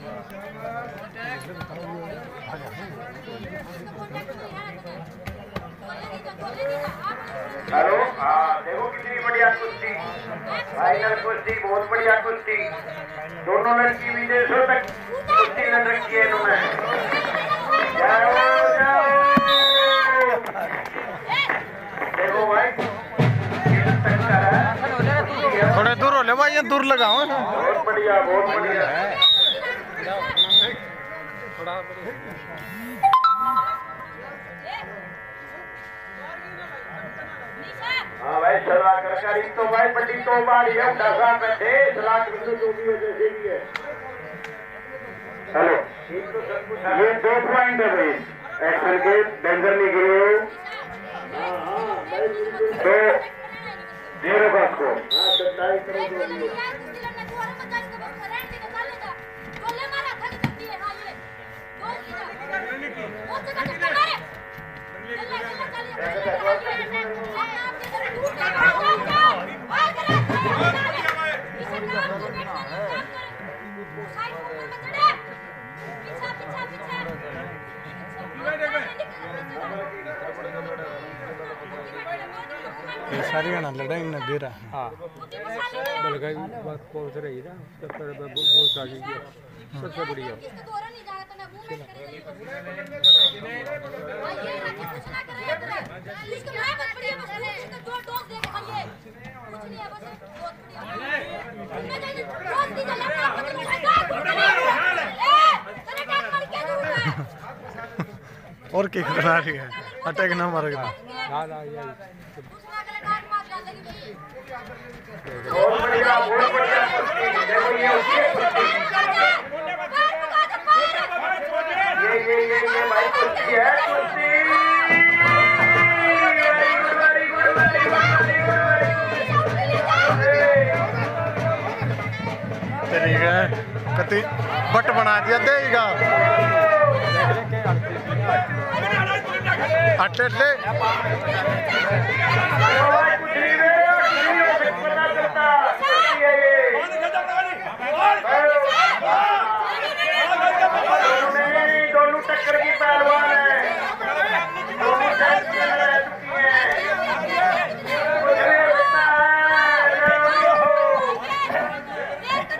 Hello हाँ देखो कितनी बढ़िया कुश्ती। फाइनल कुश्ती बहुत बढ़िया कुश्ती। दोनों लड़की विदेशों तक कुश्ती लड़ रखी है इन्होंने। देखो भाई थोड़े दूर हो ले भाई दूर लगाओ। बहुत बढ़िया बहुत बढ़िया। हाँ तो तो बारी है हेलो ये दो पॉइंट है भाई। एक्शन के डेंजर नहीं गिरे तो ज़ीरो का स्कोर हाँ सत्ताईस करोड़ जो भी हो ये सारी गाना लड़ाई न दे रहा हाँ। बलगाई बात पहुँच रही ना? तब पर बहुत गया सबसे बढ़िया। और की करा रही है? अटैक ना मार गया ना ना ये बहुत बढ़िया बहुत बढ़िया कुश्ती देखो ये उसकी कुश्ती ये ये ये ये भाई कुश्ती है कुश्ती very good very good very good very good very good तेरी है कति? बट बना दिया देगा। अटले भाई कुछ नहीं रे कुछ नहीं हो सकता पता चलता कुश्ती है ये नहीं दोनों टक्कर की पहलवान है दोनों चैंपियन रह चुकी है कुछ नहीं हो सकता है